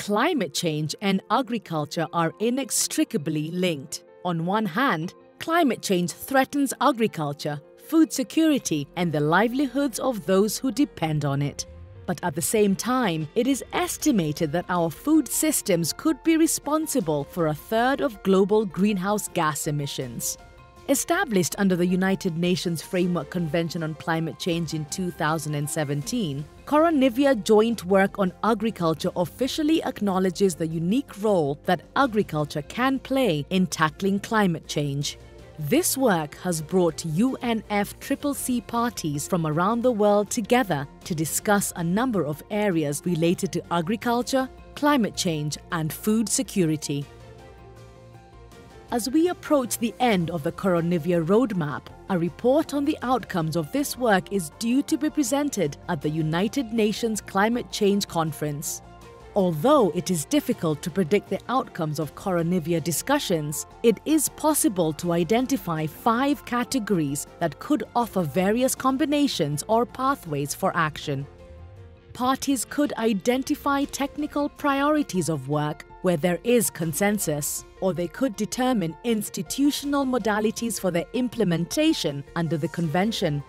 Climate change and agriculture are inextricably linked. On one hand, climate change threatens agriculture, food security, and the livelihoods of those who depend on it. But at the same time, it is estimated that our food systems could be responsible for a third of global greenhouse gas emissions. Established under the United Nations Framework Convention on Climate Change in 2017, Koronivia Joint Work on Agriculture officially acknowledges the unique role that agriculture can play in tackling climate change. This work has brought UNFCCC parties from around the world together to discuss a number of areas related to agriculture, climate change, and food security. As we approach the end of the Koronivia Roadmap, a report on the outcomes of this work is due to be presented at the United Nations Climate Change Conference. Although it is difficult to predict the outcomes of Koronivia discussions, it is possible to identify five categories that could offer various combinations or pathways for action. Parties could identify technical priorities of work where there is consensus, or they could determine institutional modalities for their implementation under the Convention.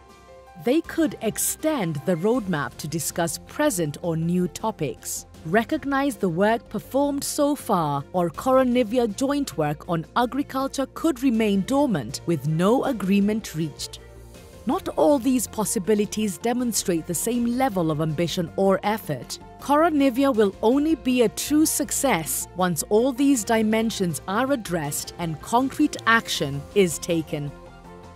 They could extend the roadmap to discuss present or new topics, recognize the work performed so far, or Koronivia joint work on agriculture could remain dormant with no agreement reached. Not all these possibilities demonstrate the same level of ambition or effort. Koronivia will only be a true success once all these dimensions are addressed and concrete action is taken.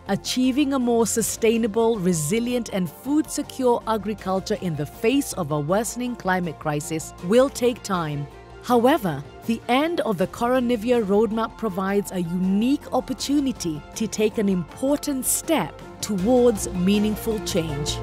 Achieving a more sustainable, resilient, and food secure agriculture in the face of a worsening climate crisis will take time. However, the end of the Koronivia Roadmap provides a unique opportunity to take an important step towards meaningful change.